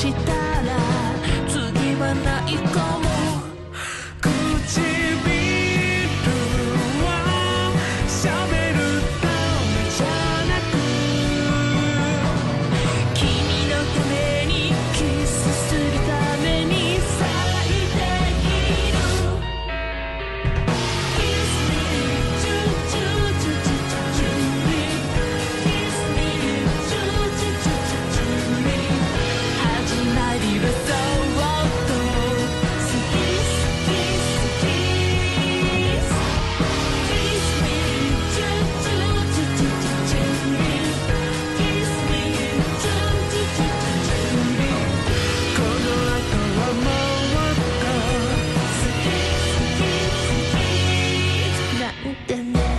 したら次はないか than